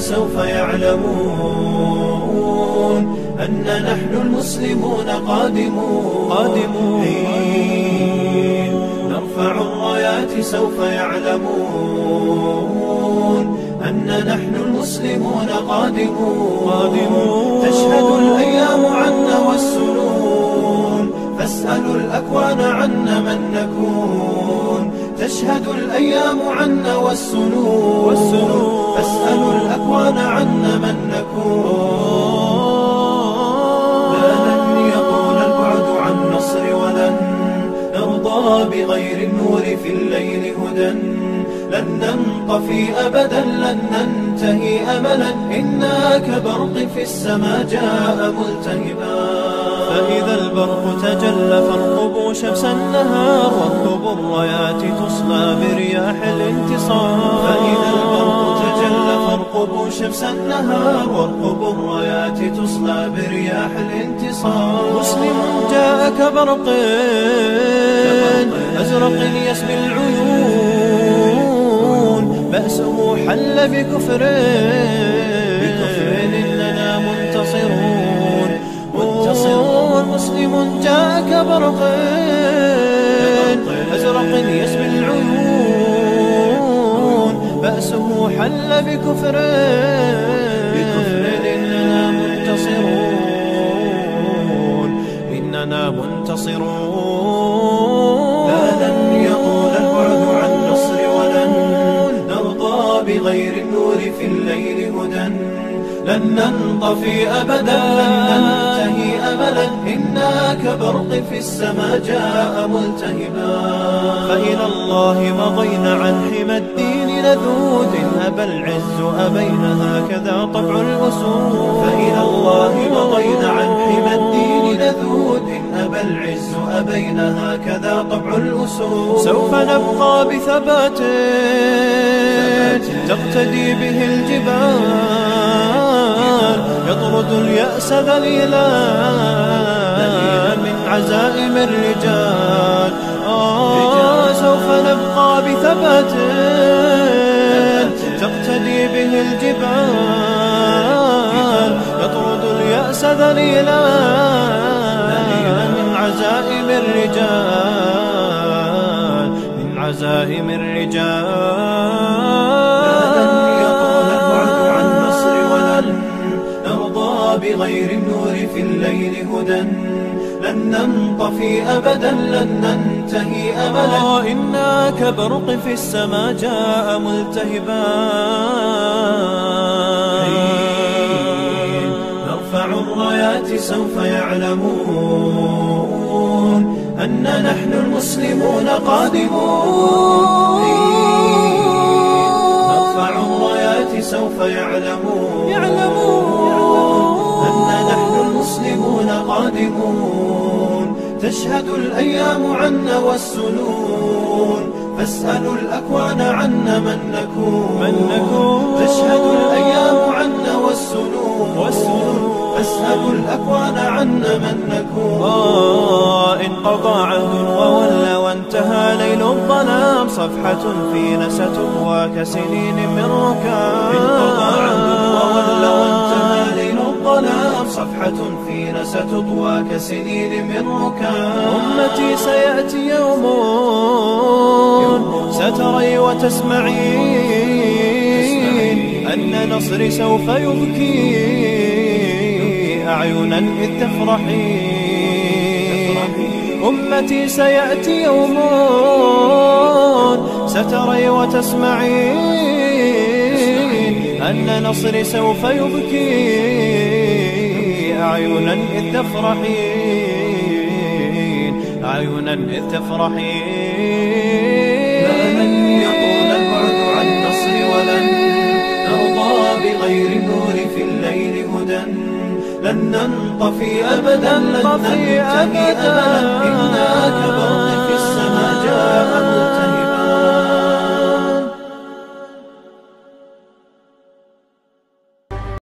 سوف يعلمون أن نحن المسلمون قادمون, قادمون نرفع الرايات سوف يعلمون أن نحن المسلمون قادمون, قادمون تشهد الأيام عنا والسنون. فاسألوا الأكوان عنا من نكون. تشهد الأيام عنا والسنون, والسنون. فاسألوا الأكوان عنا من نكون. ما لن يطول البعد عن نصر ولن نرضى بغير النور في الليل هدى. لن ننطفي أبدا لن ننتهي أملا. إنا كبرق في السماء جاء ملتهبا. فإذا البرق تجلى فارقبوا شمس النهار واطلبوا الرايات تصلى برياح الانتصار. فإذا البرق تجلى فارقبوا شمس النهار وارقبوا الرايات تصلى برياح الانتصار. مسلم جاء كبرق أزرق يسمي العيون. بأسه حل بكفر منتصرون. منتصرون. مسلم جاء كبرق أزرق يسمي بأسه حل بكفر. بكفر إننا منتصرون. إننا منتصرون. لا لن يطول البعد عن نصر ولن نرضى بغير النور في الليل هدى. لن ننطفي أبدا لن ننتهي أملا إنا كبرق في السماء جاء ملتهبا. فإلى الله مضينا عن حمى الدين. نذود أبى العز أبينا هكذا طبع الأسود. فإلى الله مضينا عن حمى الدين نذود. إن أبى العز أبينا هكذا طبع الأسود. سوف نبقى بثبات تقتدي به الجبال. يطرد اليأس ذليلا من عزائم الرجال. آه سوف نبقى بثبات ذليلا من عزائم الرجال من عزائم الرجال. عن نصر ولن نرضى بغير النور في الليل هدى. لن ننطفي أبدا لن ننتهي أملا إنا كبرق في السماء جاء ملتهبا. الرايات سوف يعلمون أن نحن المسلمون قادمون نرفع الرايات سوف يعلمون يعلمون أن نحن المسلمون قادمون تشهد الأيام عنا والسنون فاسألوا الأكوان عنا من نكون من نكون. تشهد الأيام عنا والسنون والسنون. فاسألوا الأكوان عنا من نكون. آه انقضى عهد وولى وانتهى ليل الظلام صفحة فينا ستهوى كسنين من ركام انقضى عهد وولى وانتهى ليل الظلام صفحة فينا ستطوى كسنين من ركام أمتي سيأتي يوم ستري وتسمعين أن نصري سوف يبكي أعينا إذ تفرحين أمتي سيأتي يوم ستري وتسمعين أن نصري سوف يبكي. أعينا إذ تفرحين أعينا إذ تفرحين لا لن يطول البعد عن نصر ولن نرضى بغير النور في الليل هدى. لن ننطفي أبدا لن ننتهي أبداً. إنا